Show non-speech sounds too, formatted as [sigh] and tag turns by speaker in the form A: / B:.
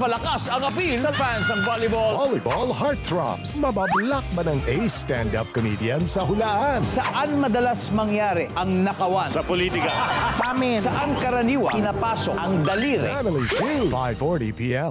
A: Malakas ang appeal sa fans ng volleyball.
B: Volleyball Heartthrobs. Mabablak ba ng ace stand-up comedian sa hulaan?
A: Saan madalas mangyari ang nakawan?
C: Sa politika. [laughs]
A: Sa amin. Saan karaniwang pinapasok ang daliri?
B: Family Feud. 5.40 p.m.